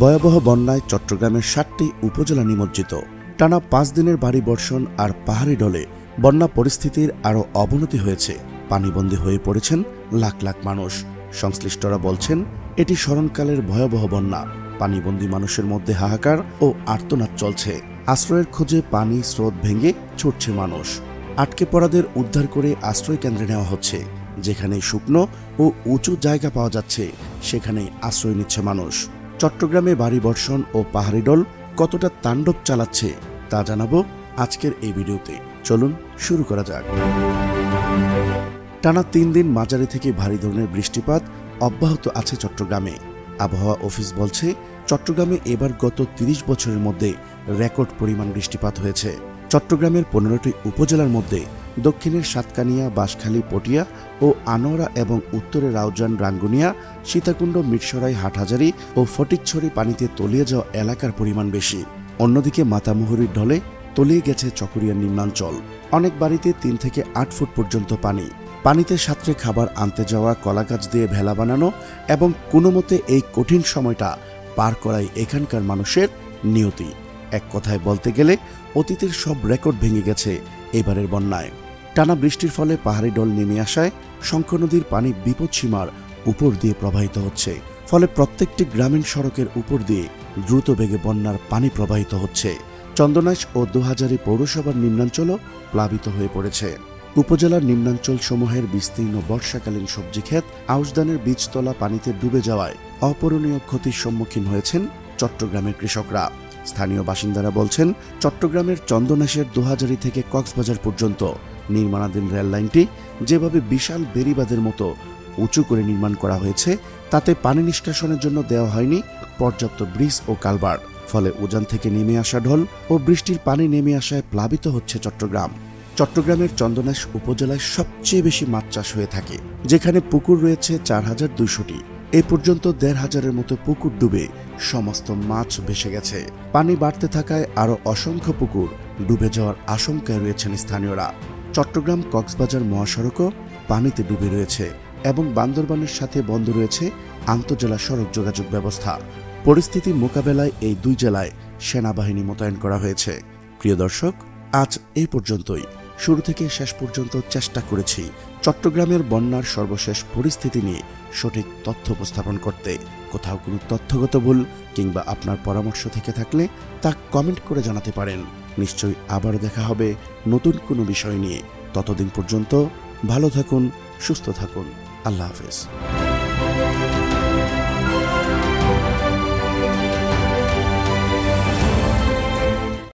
ভয়াবহ বন্যায় চট্টগ্রামের সাতটি উপজেলা নিমজ্জিত। টানা পাঁচ দিনের ভারী বর্ষণ আর পাহাড়ি ডলে বন্যা পরিস্থিতির আরও অবনতি হয়েছে। পানিবন্দী হয়ে পড়েছেন লাখ লাখ মানুষ। সংশ্লিষ্টরা বলছেন, এটি স্মরণকালের ভয়াবহ বন্যা। পানিবন্দী মানুষের মধ্যে হাহাকার ও আর্তনাদ চলছে। আশ্রয়ের খোঁজে পানি স্রোত ভেঙে ছুটছে মানুষ। আটকে পড়াদের উদ্ধার করে আশ্রয় কেন্দ্রে নেওয়া হচ্ছে। যেখানে শুকনো ও উঁচু জায়গা পাওয়া যাচ্ছে, সেখানেই আশ্রয় নিচ্ছে মানুষ। চট্টগ্রামে ভারী বর্ষণ ও পাহাড়ি ডল কতটা তাণ্ডব চালাচ্ছে তা জানাব আজকের এই ভিডিওতে। চলুন শুরু করা যাক। টানা তিন দিন মাঝারি থেকে ভারী ধরনের বৃষ্টিপাত অব্যাহত আছে চট্টগ্রামে। আবহাওয়া অফিস বলছে, চট্টগ্রামে এবার গত ৩০ বছরের মধ্যে রেকর্ড পরিমাণ বৃষ্টিপাত হয়েছে। চট্টগ্রামের পনেরোটি উপজেলার মধ্যে দক্ষিণের সাতকানিয়া, বাঁশখালী, পটিয়া ও আনোয়ারা এবং উত্তরে রাউজান, রাঙ্গুনিয়া, সীতাকুণ্ড, মিরসরাই, হাটহাজারি ও ফটিকছড়ি পানিতে তলিয়ে যাওয়া এলাকার পরিমাণ বেশি। অন্যদিকে মাতামুহুরির ঢলে তলিয়ে গেছে চকরিয়ার নিম্নাঞ্চল। অনেক বাড়িতে তিন থেকে আট ফুট পর্যন্ত পানি। পানিতে সাঁতরে খাবার আনতে যাওয়া, কলাগাছ দিয়ে ভেলা বানানো এবং কোনো মতে এই কঠিন সময়টা পার করাই এখানকার মানুষের নিয়তি। এক কথায় বলতে গেলে, অতীতের সব রেকর্ড ভেঙে গেছে এবারের বন্যায়। টানা বৃষ্টির ফলে পাহাড়ি ডল নেমে আসায় শঙ্খ নদীর পানি বিপদসীমার উপর দিয়ে প্রবাহিত হচ্ছে। ফলে প্রত্যেকটি গ্রামীণ সড়কের উপর দিয়ে দ্রুত বেগে বন্যার পানি প্রবাহিত হচ্ছে। চন্দনাইশ ও দুহাজারি পৌরসভার নিম্নাঞ্চলও প্লাবিত হয়ে পড়েছে। উপজেলার নিম্নাঞ্চল সমূহের বিস্তীর্ণ বর্ষাকালীন সবজি ক্ষেত আউশদানের বীজতলা পানিতে ডুবে যাওয়ায় অপূরণীয় ক্ষতির সম্মুখীন হয়েছেন চট্টগ্রামের কৃষকরা। স্থানীয় বাসিন্দারা বলছেন, চট্টগ্রামের চন্দনাশের দুহাজারি থেকে কক্সবাজার পর্যন্ত নির্মাণাধীন রেল লাইনটি যেভাবে বিশাল বেরিবাদের মতো উঁচু করে নির্মাণ করা হয়েছে, তাতে পানি নিষ্কাশনের জন্য দেওয়া হয়নি পর্যাপ্ত ব্রিজ ও কালভার্ট ফলে উজান থেকে নেমে আসা ঢল ও বৃষ্টির পানি নেমে আসায় প্লাবিত হচ্ছে চট্টগ্রাম। চট্টগ্রামের চন্দনাশ উপজেলায় সবচেয়ে বেশি মাছ চাষ হয়ে থাকে, যেখানে পুকুর রয়েছে চার হাজার দুইশোটি। এ পর্যন্ত দেড় হাজারের মতো পুকুর ডুবে সমস্ত মাছ ভেসে গেছে। পানি বাড়তে থাকায় আরও অসংখ্য পুকুর ডুবে যাওয়ার আশঙ্কায় রয়েছেন স্থানীয়রা। চট্টগ্রাম কক্সবাজার মহাসড়কও পানিতে ডুবে রয়েছে এবং বান্দরবানের সাথে বন্ধ রয়েছে আন্তজেলা সড়ক যোগাযোগ ব্যবস্থা। পরিস্থিতি মোকাবেলায় এই দুই জেলায় সেনাবাহিনী মোতায়েন করা হয়েছে। প্রিয় দর্শক, আজ এ পর্যন্তই। শুরু থেকে শেষ পর্যন্ত চেষ্টা করেছি চট্টগ্রামের বন্যার সর্বশেষ পরিস্থিতি নিয়ে সঠিক তথ্য উপস্থাপন করতে। কোথাও কোনো তথ্যগত ভুল কিংবা আপনার পরামর্শ থেকে থাকলে তা কমেন্ট করে জানাতে পারেন। নিশ্চয়ই আবার দেখা হবে নতুন কোনো বিষয় নিয়ে। ততদিন পর্যন্ত ভালো থাকুন, সুস্থ থাকুন। আল্লাহ হাফেজ।